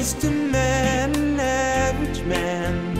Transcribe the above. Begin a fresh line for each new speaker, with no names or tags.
just a man, an average man.